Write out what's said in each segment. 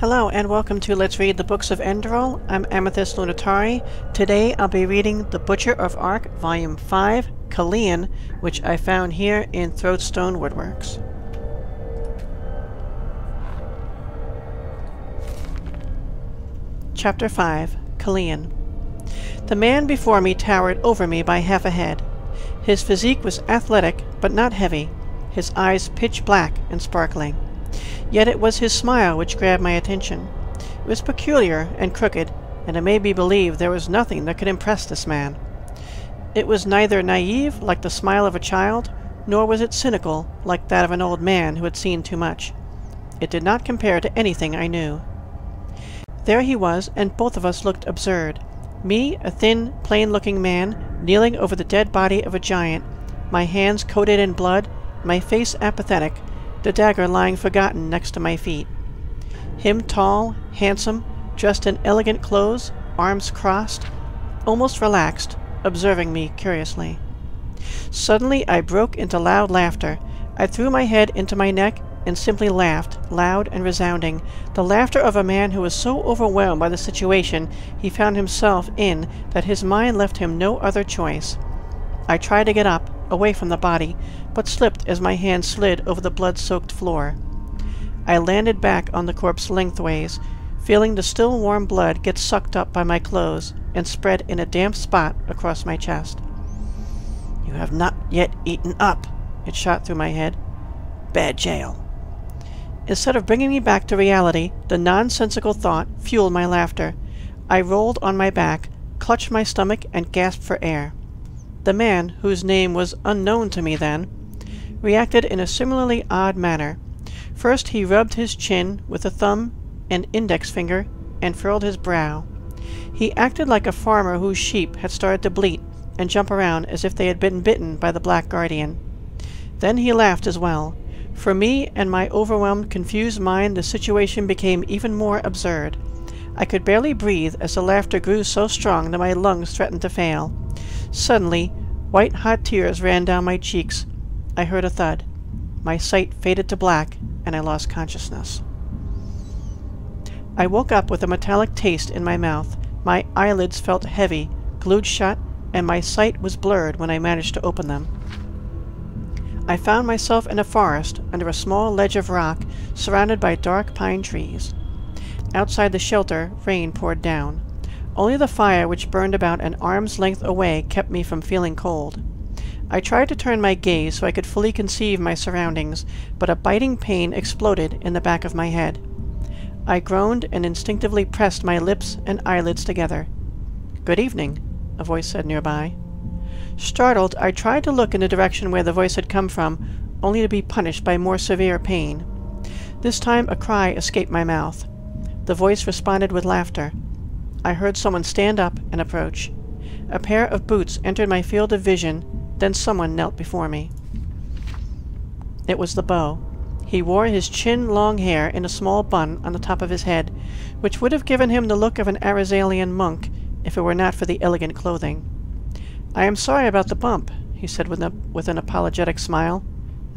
Hello and welcome to Let's Read the Books of Enderal. I'm Amethyst Lunitari. Today I'll be reading The Butcher of Ark, Volume 5, Qalian, which I found here in Throatstone Woodworks. Chapter 5, Qalian. The man before me towered over me by half a head. His physique was athletic, but not heavy, his eyes pitch black and sparkling. Yet it was his smile which grabbed my attention. It was peculiar and crooked, and it made me believe there was nothing that could impress this man. It was neither naive, like the smile of a child, nor was it cynical, like that of an old man who had seen too much. It did not compare to anything I knew. There he was, and both of us looked absurd. Me, a thin, plain-looking man, kneeling over the dead body of a giant, my hands coated in blood, my face apathetic, the dagger lying forgotten next to my feet. Him tall, handsome, dressed in elegant clothes, arms crossed, almost relaxed, observing me curiously. Suddenly I broke into loud laughter. I threw my head into my neck and simply laughed, loud and resounding, the laughter of a man who was so overwhelmed by the situation he found himself in that his mind left him no other choice. I tried to get up, away from the body, but slipped as my hand slid over the blood-soaked floor. I landed back on the corpse lengthways, feeling the still warm blood get sucked up by my clothes and spread in a damp spot across my chest. You have not yet eaten up, it shot through my head. Bad Jael. Instead of bringing me back to reality, the nonsensical thought fueled my laughter. I rolled on my back, clutched my stomach, and gasped for air. The man, whose name was unknown to me then, reacted in a similarly odd manner. First he rubbed his chin with a thumb and index finger and furrowed his brow. He acted like a farmer whose sheep had started to bleat and jump around as if they had been bitten by the Black Guardian. Then he laughed as well. For me and my overwhelmed, confused mind, the situation became even more absurd. I could barely breathe as the laughter grew so strong that my lungs threatened to fail. Suddenly, white hot tears ran down my cheeks. I heard a thud. My sight faded to black, and I lost consciousness. I woke up with a metallic taste in my mouth. My eyelids felt heavy, glued shut, and my sight was blurred when I managed to open them. I found myself in a forest under a small ledge of rock surrounded by dark pine trees. Outside the shelter, rain poured down. Only the fire which burned about an arm's length away kept me from feeling cold. I tried to turn my gaze so I could fully conceive my surroundings, but a biting pain exploded in the back of my head. I groaned and instinctively pressed my lips and eyelids together. Good evening, a voice said nearby. Startled, I tried to look in the direction where the voice had come from, only to be punished by more severe pain. This time a cry escaped my mouth. The voice responded with laughter. I heard someone stand up and approach. A pair of boots entered my field of vision, then someone knelt before me. It was the beau. He wore his chin-long hair in a small bun on the top of his head, which would have given him the look of an Arizalian monk if it were not for the elegant clothing. I am sorry about the bump, he said with, a, with an apologetic smile.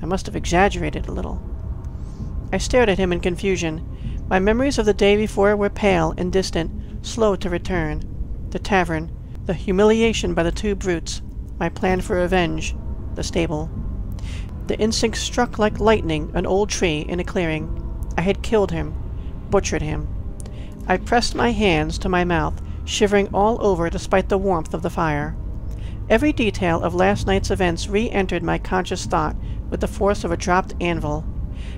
I must have exaggerated a little. I stared at him in confusion. My memories of the day before were pale and distant, slow to return. The tavern, the humiliation by the two brutes, my plan for revenge, the stable. The instinct struck like lightning an old tree in a clearing. I had killed him, butchered him. I pressed my hands to my mouth, shivering all over despite the warmth of the fire. Every detail of last night's events re-entered my conscious thought with the force of a dropped anvil.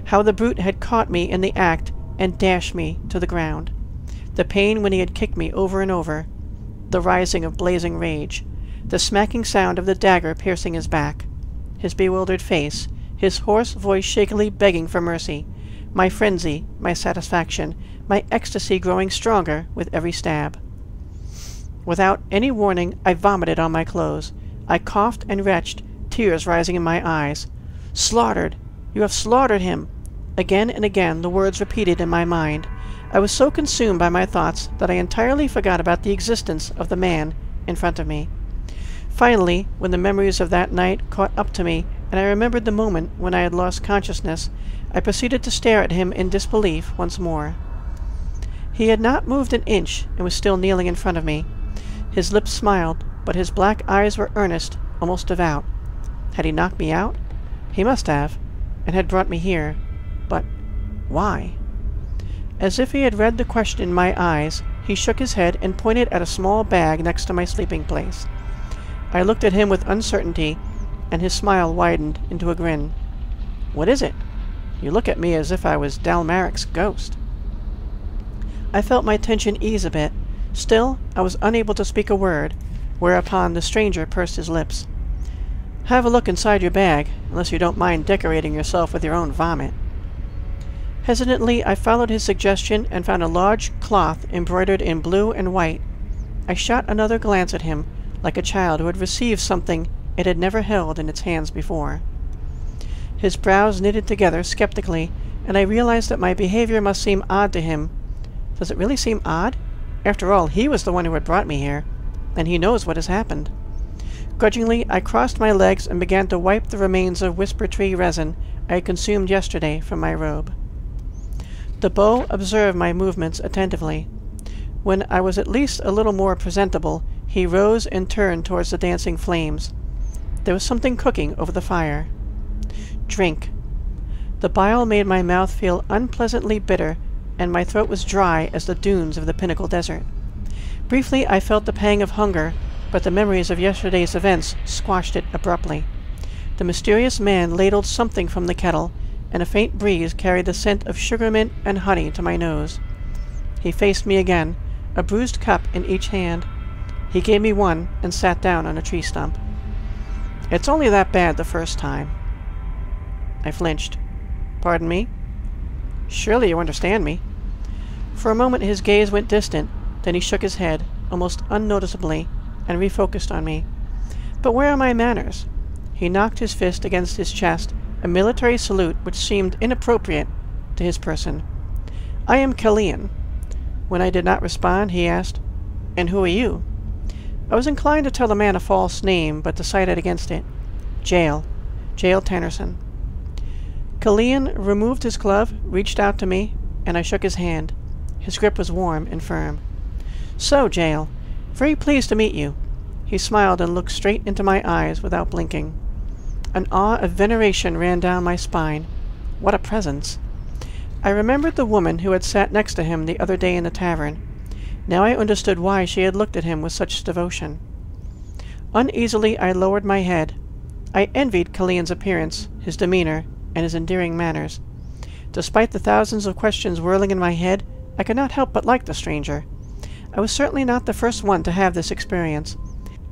How the brute had caught me in the act and dashed me to the ground. The pain when he had kicked me over and over. The rising of blazing rage. The smacking sound of the dagger piercing his back. His bewildered face. His hoarse voice shakily begging for mercy. My frenzy, my satisfaction, my ecstasy growing stronger with every stab. Without any warning, I vomited on my clothes. I coughed and retched, tears rising in my eyes. Slaughtered! You have slaughtered him! Again and again the words repeated in my mind. I was so consumed by my thoughts that I entirely forgot about the existence of the man in front of me. Finally, when the memories of that night caught up to me, and I remembered the moment when I had lost consciousness, I proceeded to stare at him in disbelief once more. He had not moved an inch and was still kneeling in front of me. His lips smiled, but his black eyes were earnest, almost devout. Had he knocked me out? He must have, and had brought me here. But why? As if he had read the question in my eyes, he shook his head and pointed at a small bag next to my sleeping place. I looked at him with uncertainty, and his smile widened into a grin. What is it? You look at me as if I was Dalmaric's ghost. I felt my tension ease a bit. Still, I was unable to speak a word, whereupon the stranger pursed his lips. Have a look inside your bag, unless you don't mind decorating yourself with your own vomit. Hesitantly, I followed his suggestion and found a large cloth embroidered in blue and white. I shot another glance at him, like a child who had received something it had never held in its hands before. His brows knitted together skeptically, and I realized that my behavior must seem odd to him. Does it really seem odd? After all, he was the one who had brought me here, and he knows what has happened. Grudgingly, I crossed my legs and began to wipe the remains of whisper tree resin I had consumed yesterday from my robe. The beau observed my movements attentively. When I was at least a little more presentable, he rose and turned towards the dancing flames. There was something cooking over the fire. Drink. The bile made my mouth feel unpleasantly bitter, and my throat was dry as the dunes of the Pinnacle Desert. Briefly I felt the pang of hunger, but the memories of yesterday's events squashed it abruptly. The mysterious man ladled something from the kettle, and a faint breeze carried the scent of sugar-mint and honey to my nose. He faced me again, a bruised cup in each hand. He gave me one and sat down on a tree stump. It's only that bad the first time. I flinched. Pardon me? Surely you understand me. For a moment his gaze went distant, then he shook his head, almost unnoticeably, and refocused on me. But where are my manners? He knocked his fist against his chest a military salute which seemed inappropriate to his person. I am Qalian. When I did not respond, he asked, And who are you? I was inclined to tell the man a false name, but decided against it. Jael. Jael Tannerson. Qalian removed his glove, reached out to me, and I shook his hand. His grip was warm and firm. So, Jael, very pleased to meet you. He smiled and looked straight into my eyes without blinking. An awe of veneration ran down my spine. What a presence! I remembered the woman who had sat next to him the other day in the tavern. Now I understood why she had looked at him with such devotion. Uneasily I lowered my head. I envied Qalian's appearance, his demeanor, and his endearing manners. Despite the thousands of questions whirling in my head, I could not help but like the stranger. I was certainly not the first one to have this experience.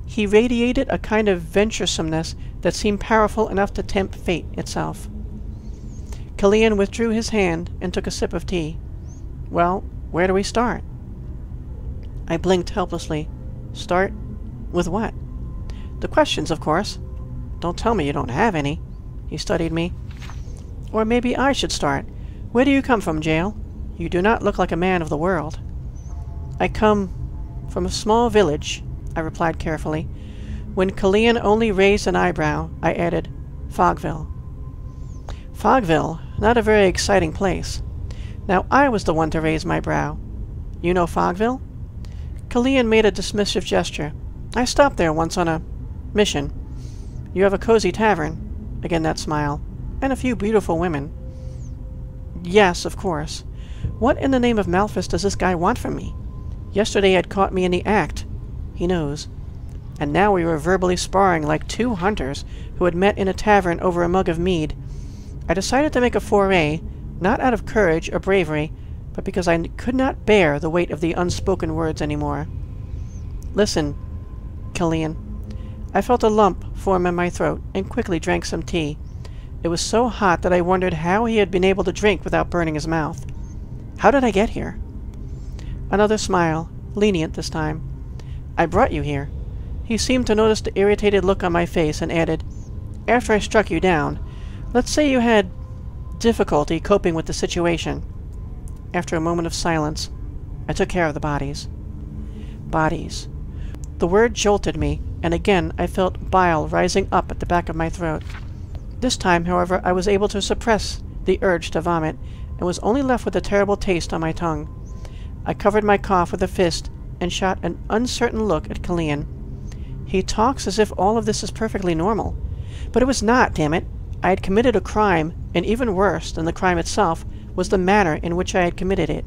He radiated a kind of venturesomeness that seemed powerful enough to tempt fate itself. Qalian withdrew his hand and took a sip of tea. Well, where do we start? I blinked helplessly. Start with what? The questions, of course. Don't tell me you don't have any. He studied me. Or maybe I should start. Where do you come from, Jael? You do not look like a man of the world. I come from a small village, I replied carefully. When Qalian only raised an eyebrow, I added, Fogville. Fogville, not a very exciting place. Now I was the one to raise my brow. You know Fogville? Qalian made a dismissive gesture. I stopped there once on a mission. You have a cozy tavern. Again that smile. And a few beautiful women. Yes, of course. What in the name of Malphas does this guy want from me? Yesterday he had caught me in the act. He knows and now we were verbally sparring like two hunters who had met in a tavern over a mug of mead. I decided to make a foray, not out of courage or bravery, but because I could not bear the weight of the unspoken words any more. Listen, Qalian. I felt a lump form in my throat and quickly drank some tea. It was so hot that I wondered how he had been able to drink without burning his mouth. How did I get here? Another smile, lenient this time. I brought you here. He seemed to notice the irritated look on my face and added, After I struck you down, let's say you had difficulty coping with the situation. After a moment of silence, I took care of the bodies. Bodies. The word jolted me, and again I felt bile rising up at the back of my throat. This time, however, I was able to suppress the urge to vomit, and was only left with a terrible taste on my tongue. I covered my cough with a fist and shot an uncertain look at Qalian. He talks as if all of this is perfectly normal. But it was not, damn it. I had committed a crime, and even worse than the crime itself was the manner in which I had committed it.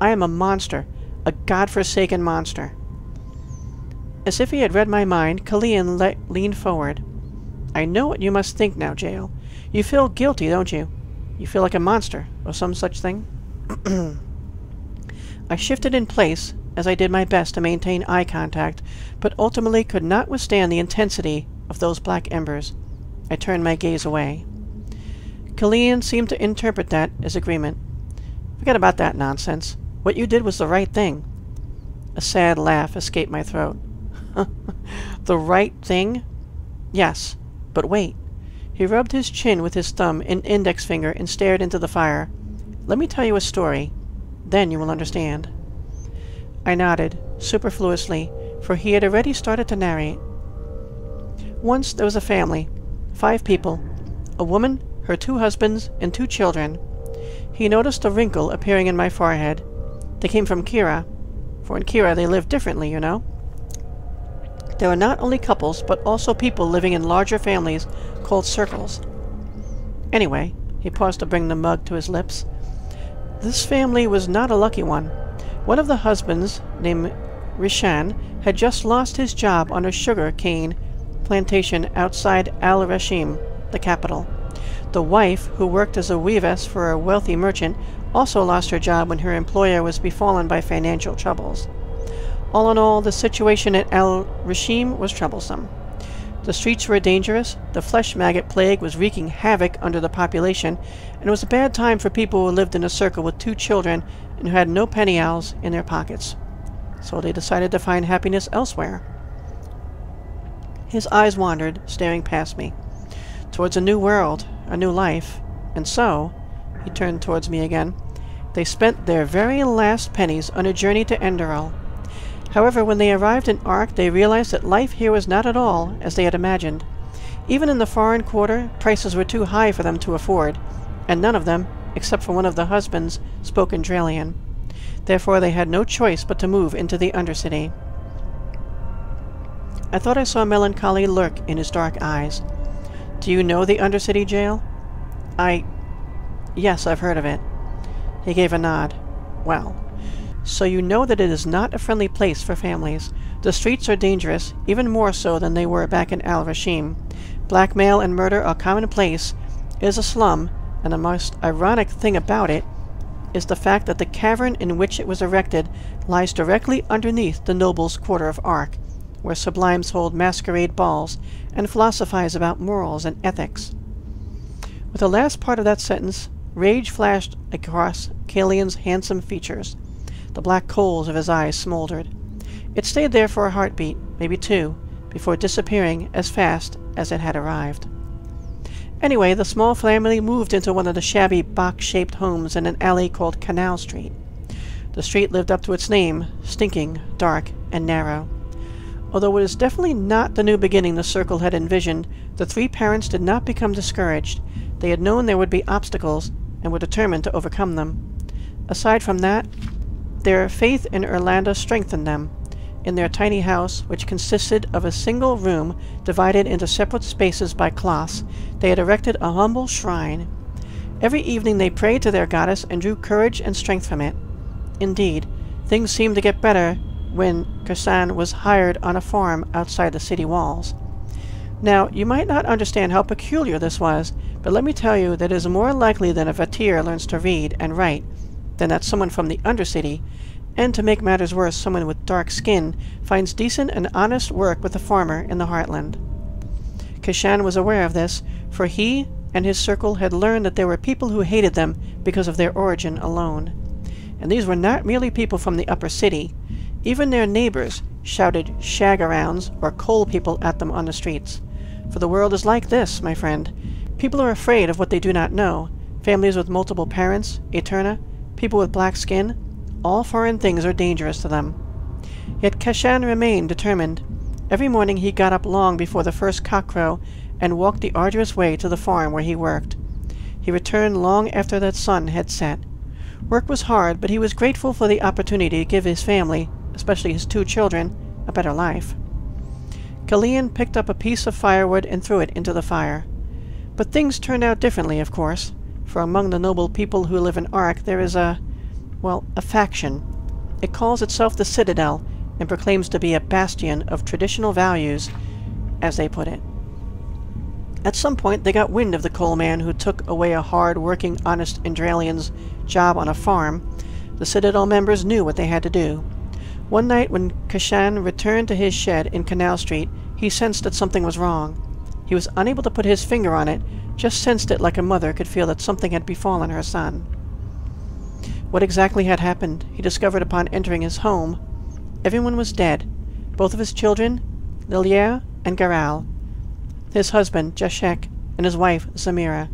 I am a monster, a god-forsaken monster. As if he had read my mind, Qalian le leaned forward. I know what you must think now, Jael. You feel guilty, don't you? You feel like a monster, or some such thing? I shifted in place as I did my best to maintain eye contact, but ultimately could not withstand the intensity of those black embers. I turned my gaze away. Qalian seemed to interpret that as agreement. Forget about that nonsense. What you did was the right thing. A sad laugh escaped my throat. the right thing? Yes, but wait. He rubbed his chin with his thumb and index finger and stared into the fire. Let me tell you a story. Then you will understand. I nodded, superfluously, for he had already started to narrate. Once there was a family, five people, a woman, her two husbands, and two children. He noticed a wrinkle appearing in my forehead. They came from Qyra, for in Qyra they live differently, you know. There were not only couples, but also people living in larger families called circles. Anyway, he paused to bring the mug to his lips. This family was not a lucky one. One of the husbands, named Rishan, had just lost his job on a sugar cane plantation outside Al Rashim, the capital. The wife, who worked as a weavess for a wealthy merchant, also lost her job when her employer was befallen by financial troubles. All in all, the situation at Al Rashim was troublesome. The streets were dangerous, the flesh maggot plague was wreaking havoc under the population, and it was a bad time for people who lived in a circle with two children and who had no pennyals in their pockets. So they decided to find happiness elsewhere. His eyes wandered, staring past me, towards a new world, a new life, and so, he turned towards me again, they spent their very last pennies on a journey to Enderal, However, when they arrived in Ark, they realized that life here was not at all as they had imagined. Even in the foreign quarter, prices were too high for them to afford, and none of them, except for one of the husbands, spoke in Dralian. Therefore they had no choice but to move into the Undercity. I thought I saw melancholy lurk in his dark eyes. Do you know the Undercity Jael? I... Yes, I've heard of it. He gave a nod. Well, so you know that it is not a friendly place for families. The streets are dangerous, even more so than they were back in Al Rashim. Blackmail and murder are commonplace. It is a slum, and the most ironic thing about it is the fact that the cavern in which it was erected lies directly underneath the nobles' quarter of Ark, where sublimes hold masquerade balls and philosophize about morals and ethics. With the last part of that sentence, rage flashed across Qalian's handsome features. The black coals of his eyes smoldered. It stayed there for a heartbeat, maybe two, before disappearing as fast as it had arrived. Anyway, the small family moved into one of the shabby box-shaped homes in an alley called Canal Street. The street lived up to its name, stinking, dark, and narrow. Although it is definitely not the new beginning the Circle had envisioned, the three parents did not become discouraged. They had known there would be obstacles, and were determined to overcome them. Aside from that, their faith in Orlando strengthened them. In their tiny house, which consisted of a single room divided into separate spaces by cloths, they had erected a humble shrine. Every evening they prayed to their goddess and drew courage and strength from it. Indeed, things seemed to get better when Kersan was hired on a farm outside the city walls. Now, you might not understand how peculiar this was, but let me tell you that it is more likely that a Vatir learns to read and write than that someone from the Undercity, and to make matters worse, someone with dark skin, finds decent and honest work with a farmer in the heartland. Kashan was aware of this, for he and his circle had learned that there were people who hated them because of their origin alone. And these were not merely people from the upper city. Even their neighbors shouted shagarounds or coal people at them on the streets. For the world is like this, my friend. People are afraid of what they do not know. Families with multiple parents, Eterna, people with black skin, all foreign things are dangerous to them. Yet Kashan remained determined. Every morning he got up long before the first cockcrow and walked the arduous way to the farm where he worked. He returned long after the sun had set. Work was hard, but he was grateful for the opportunity to give his family, especially his two children, a better life. Qalian picked up a piece of firewood and threw it into the fire. But things turned out differently, of course, for among the noble people who live in Ark there is a, well, a faction. It calls itself the Citadel and proclaims to be a bastion of traditional values, as they put it. At some point, they got wind of the coal man who took away a hard-working, honest Enderalian's job on a farm. The Citadel members knew what they had to do. One night when Kashan returned to his shed in Canal Street, he sensed that something was wrong. He was unable to put his finger on it, just sensed it like a mother could feel that something had befallen her son. What exactly had happened, he discovered upon entering his home. Everyone was dead, both of his children, Liliere and Garal, his husband, Jashek, and his wife, Zamira.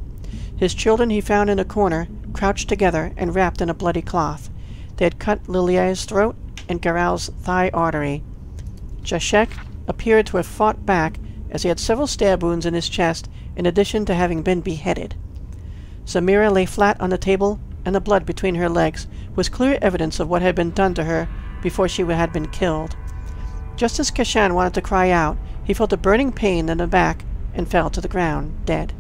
His children he found in a corner, crouched together and wrapped in a bloody cloth. They had cut Liliere's throat and Garal's thigh artery. Jashek appeared to have fought back, as he had several stab wounds in his chest, in addition to having been beheaded. Zamira lay flat on the table, and the blood between her legs was clear evidence of what had been done to her before she had been killed. Just as Kashan wanted to cry out, he felt a burning pain in the back and fell to the ground, dead.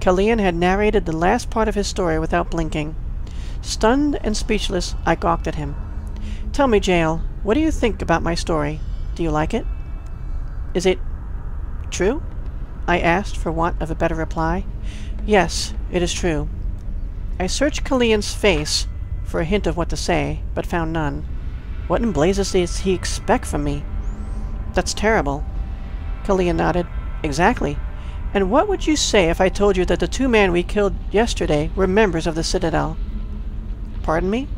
Qalian had narrated the last part of his story without blinking. Stunned and speechless, I gawked at him. Tell me, Jael, what do you think about my story? Do you like it? Is it true? I asked, for want of a better reply. Yes, it is true. I searched Qalian's face for a hint of what to say, but found none. What in blazes does he expect from me? That's terrible. Qalian nodded. Exactly. And what would you say if I told you that the two men we killed yesterday were members of the Citadel? Pardon me?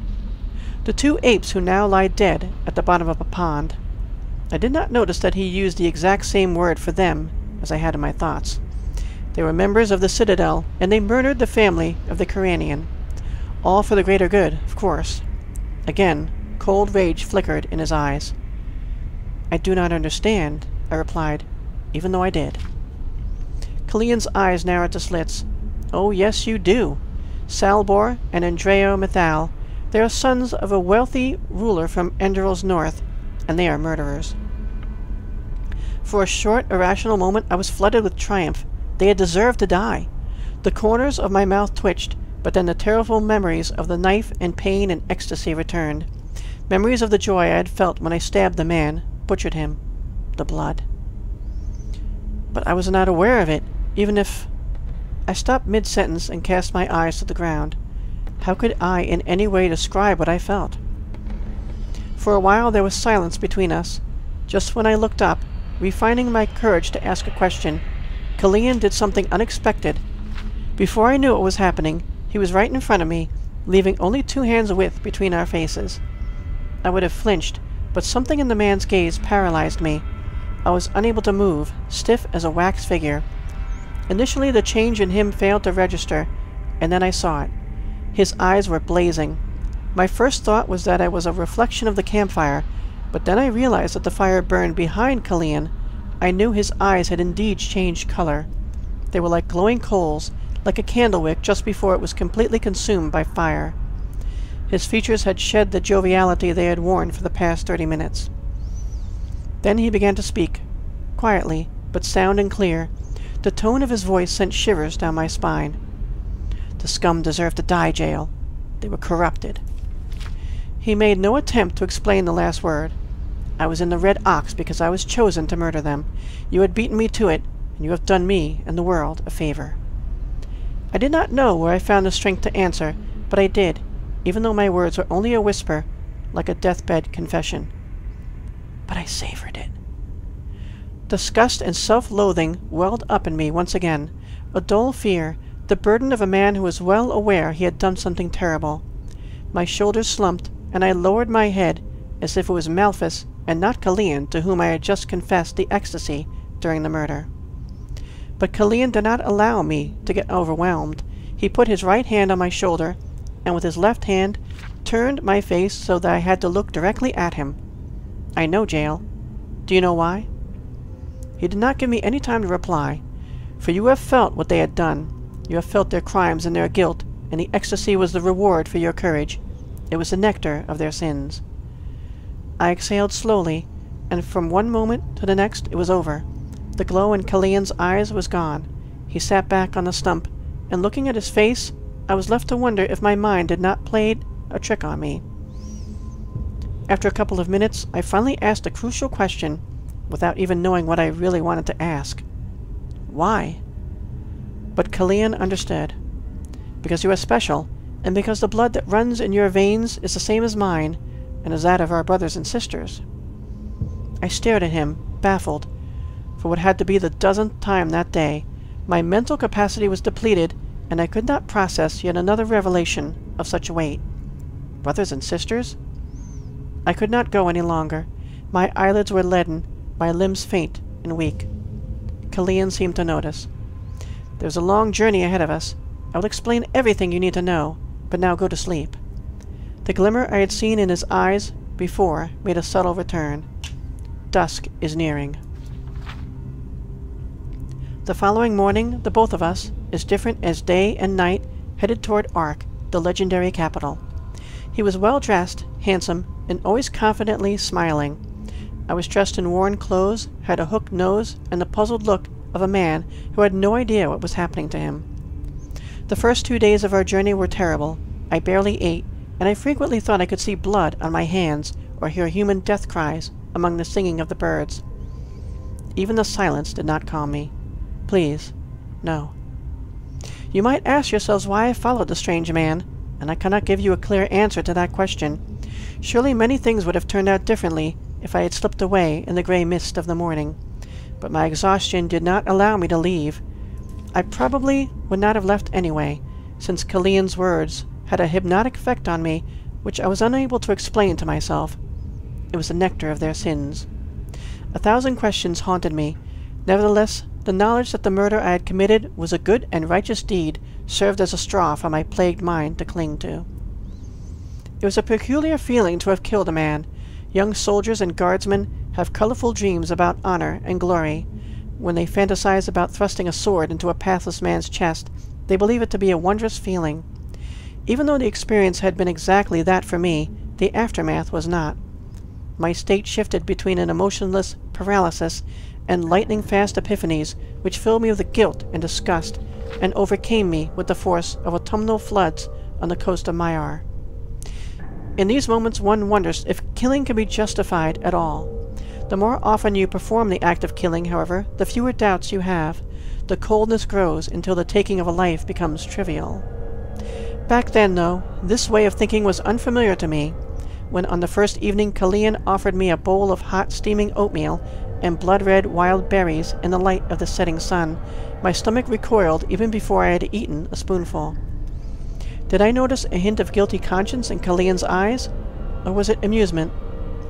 The two apes who now lie dead at the bottom of a pond. I did not notice that he used the exact same word for them as I had in my thoughts. They were members of the Citadel, and they murdered the family of the Qyranian. All for the greater good, of course. Again, cold rage flickered in his eyes. I do not understand, I replied, even though I did. Qalian's eyes narrowed to slits. Oh, yes, you do. Salbor and Andreo Mithal, they are sons of a wealthy ruler from Enderal's north, and they are murderers. For a short, irrational moment, I was flooded with triumph. They had deserved to die. The corners of my mouth twitched, but then the terrible memories of the knife and pain and ecstasy returned. Memories of the joy I had felt when I stabbed the man, butchered him. The blood. But I was not aware of it, even if... I stopped mid-sentence and cast my eyes to the ground. How could I in any way describe what I felt? For a while there was silence between us. Just when I looked up, refining my courage to ask a question, Qalian did something unexpected. Before I knew what was happening, he was right in front of me, leaving only two hands' width between our faces. I would have flinched, but something in the man's gaze paralyzed me. I was unable to move, stiff as a wax figure. Initially the change in him failed to register, and then I saw it. His eyes were blazing. My first thought was that I was a reflection of the campfire, but then I realized that the fire burned behind Qalian. I knew his eyes had indeed changed color. They were like glowing coals, like a candle wick just before it was completely consumed by fire. His features had shed the joviality they had worn for the past thirty minutes. Then he began to speak, quietly, but sound and clear. The tone of his voice sent shivers down my spine. The scum deserved to die, Jael. They were corrupted. He made no attempt to explain the last word. I was in the Red Ox because I was chosen to murder them. You had beaten me to it, and you have done me and the world a favor. I did not know where I found the strength to answer, but I did, even though my words were only a whisper, like a deathbed confession. But I savored it. Disgust and self-loathing welled up in me once again, a dull fear, the burden of a man who was well aware he had done something terrible. My shoulders slumped, and I lowered my head as if it was Malphas and not Qalian to whom I had just confessed the ecstasy during the murder. But Qalian did not allow me to get overwhelmed. He put his right hand on my shoulder, and with his left hand turned my face so that I had to look directly at him. I know, Jael. Do you know why? He did not give me any time to reply. For you have felt what they had done, you have felt their crimes and their guilt, and the ecstasy was the reward for your courage. It was the nectar of their sins. I exhaled slowly, and from one moment to the next it was over. The glow in Qalian's eyes was gone. He sat back on the stump, and looking at his face, I was left to wonder if my mind had not played a trick on me. After a couple of minutes, I finally asked a crucial question, without even knowing what I really wanted to ask. Why? But Qalian understood. Because you are special, and because the blood that runs in your veins is the same as mine, and as that of our brothers and sisters. I stared at him, baffled. For what had to be the dozenth time that day, my mental capacity was depleted, and I could not process yet another revelation of such weight. Brothers and sisters? I could not go any longer. My eyelids were leaden, my limbs faint and weak. Qalian seemed to notice. There's a long journey ahead of us. I will explain everything you need to know, but now go to sleep. The glimmer I had seen in his eyes before made a subtle return. Dusk is nearing. The following morning, the both of us, as different as day and night, headed toward Ark, the legendary capital. He was well dressed, handsome, and always confidently smiling. I was dressed in worn clothes, had a hooked nose, and the puzzled look of a man who had no idea what was happening to him. The first two days of our journey were terrible. I barely ate, and I frequently thought I could see blood on my hands or hear human death cries among the singing of the birds. Even the silence did not calm me. Please, no. You might ask yourselves why I followed the strange man, and I cannot give you a clear answer to that question. Surely many things would have turned out differently if I had slipped away in the gray mist of the morning. But my exhaustion did not allow me to leave. I probably would not have left anyway, since Qalian's words had a hypnotic effect on me which I was unable to explain to myself. It was the nectar of their sins. A thousand questions haunted me. Nevertheless, the knowledge that the murder I had committed was a good and righteous deed served as a straw for my plagued mind to cling to. It was a peculiar feeling to have killed a man. Young soldiers and guardsmen have colorful dreams about honor and glory. When they fantasize about thrusting a sword into a pathless man's chest, they believe it to be a wondrous feeling. Even though the experience had been exactly that for me, the aftermath was not. My state shifted between an emotionless paralysis and lightning-fast epiphanies which filled me with guilt and disgust, and overcame me with the force of autumnal floods on the coast of Maiar. In these moments one wonders if killing can be justified at all. The more often you perform the act of killing, however, the fewer doubts you have. The coldness grows until the taking of a life becomes trivial. Back then, though, this way of thinking was unfamiliar to me. When on the first evening Qalian offered me a bowl of hot steaming oatmeal and blood-red wild berries in the light of the setting sun, my stomach recoiled even before I had eaten a spoonful. Did I notice a hint of guilty conscience in Qalian's eyes? Or was it amusement?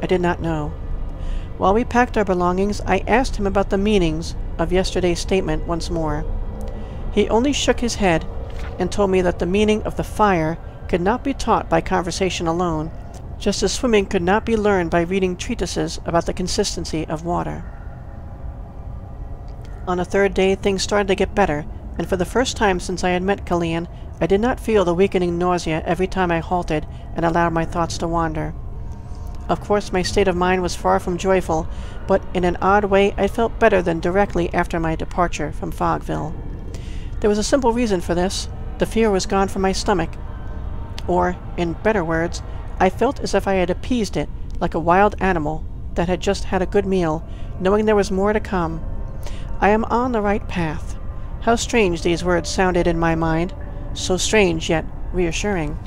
I did not know. While we packed our belongings, I asked him about the meanings of yesterday's statement once more. He only shook his head and told me that the meaning of the fire could not be taught by conversation alone, just as swimming could not be learned by reading treatises about the consistency of water. On the third day, things started to get better, and for the first time since I had met Qalian, I did not feel the weakening nausea every time I halted and allowed my thoughts to wander. Of course, my state of mind was far from joyful, but in an odd way I felt better than directly after my departure from Fogville. There was a simple reason for this. The fear was gone from my stomach. Or, in better words, I felt as if I had appeased it, like a wild animal that had just had a good meal, knowing there was more to come. I am on the right path. How strange these words sounded in my mind. So strange, yet reassuring.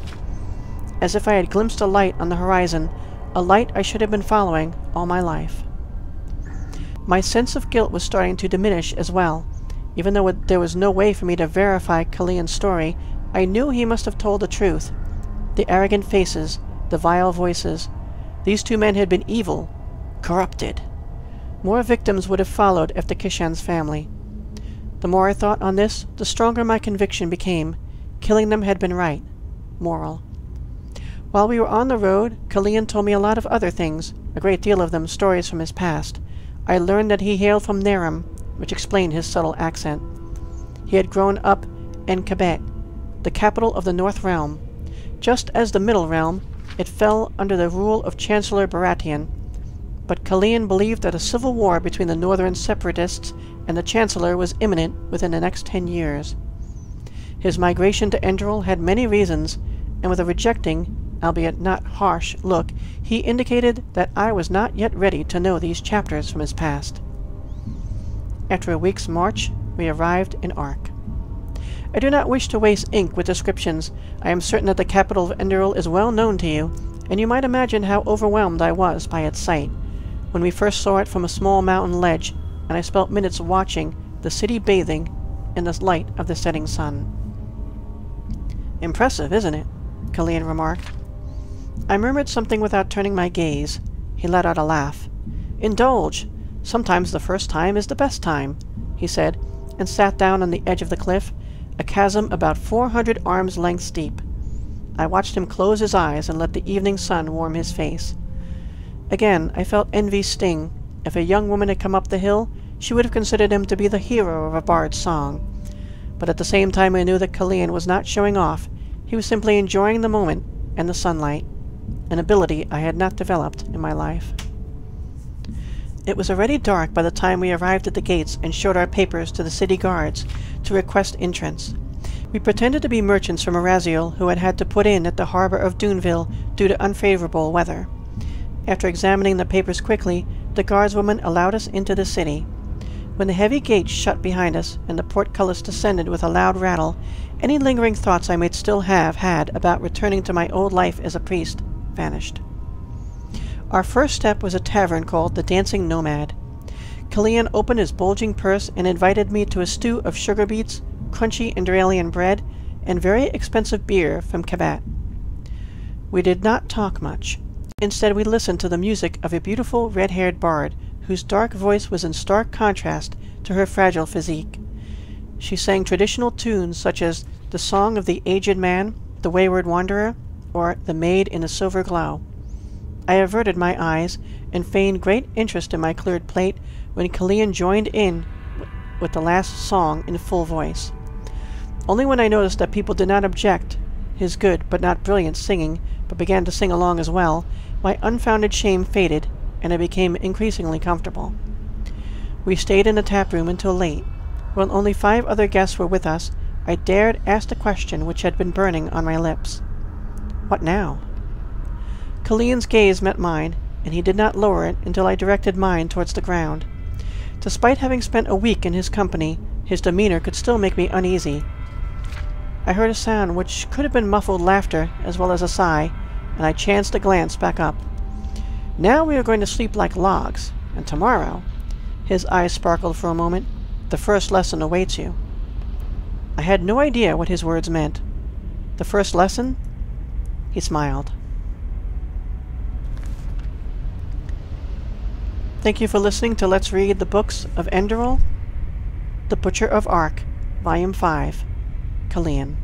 As if I had glimpsed a light on the horizon, a light I should have been following all my life. My sense of guilt was starting to diminish as well. Even though there was no way for me to verify Qalian's story, I knew he must have told the truth. The arrogant faces, the vile voices. These two men had been evil, corrupted. More victims would have followed after Kishan's family. The more I thought on this, the stronger my conviction became. Killing them had been right. Moral. While we were on the road, Qalian told me a lot of other things, a great deal of them stories from his past. I learned that he hailed from Nehrim, which explained his subtle accent. He had grown up in Quebec, the capital of the North Realm. Just as the Middle Realm, it fell under the rule of Chancellor Baratheon, but Qalian believed that a civil war between the Northern Separatists and the Chancellor was imminent within the next ten years. His migration to Enderal had many reasons, and with a rejecting, albeit not harsh, look, he indicated that I was not yet ready to know these chapters from his past. After a week's march, we arrived in Ark. I do not wish to waste ink with descriptions. I am certain that the capital of Enderal is well known to you, and you might imagine how overwhelmed I was by its sight when we first saw it from a small mountain ledge, and I spent minutes watching the city bathing in the light of the setting sun. Impressive, isn't it? Qalian remarked. I murmured something without turning my gaze. He let out a laugh. Indulge! Sometimes the first time is the best time, he said, and sat down on the edge of the cliff, a chasm about four hundred arms lengths deep. I watched him close his eyes and let the evening sun warm his face. Again, I felt envy sting. If a young woman had come up the hill, she would have considered him to be the hero of a bard's song. But at the same time I knew that Qalian was not showing off. He was simply enjoying the moment and the sunlight, an ability I had not developed in my life. It was already dark by the time we arrived at the gates and showed our papers to the city guards to request entrance. We pretended to be merchants from Arazeal who had had to put in at the harbor of Duneville due to unfavorable weather. After examining the papers quickly, the guardswoman allowed us into the city. When the heavy gates shut behind us and the portcullis descended with a loud rattle, any lingering thoughts I might still have had about returning to my old life as a priest vanished. Our first step was a tavern called the Dancing Nomad. Qalian opened his bulging purse and invited me to a stew of sugar beets, crunchy Enderalian bread, and very expensive beer from Kabat. We did not talk much. Instead, we listened to the music of a beautiful red-haired bard, whose dark voice was in stark contrast to her fragile physique. She sang traditional tunes such as the Song of the Aged Man, the Wayward Wanderer, or the Maid in a Silver Glow. I averted my eyes and feigned great interest in my cleared plate when Qalian joined in with the last song in full voice. Only when I noticed that people did not object his good but not brilliant singing, but began to sing along as well, my unfounded shame faded, and I became increasingly comfortable. We stayed in the tap room until late. When only five other guests were with us, I dared ask the question which had been burning on my lips. What now? Qalian's gaze met mine, and he did not lower it until I directed mine towards the ground. Despite having spent a week in his company, his demeanor could still make me uneasy. I heard a sound which could have been muffled laughter as well as a sigh, and I chanced a glance back up. Now we are going to sleep like logs, and tomorrow, his eyes sparkled for a moment, the first lesson awaits you. I had no idea what his words meant. The first lesson? He smiled. Thank you for listening to Let's Read the Books of Enderal, The Butcher of Ark, Volume 5, Qalian.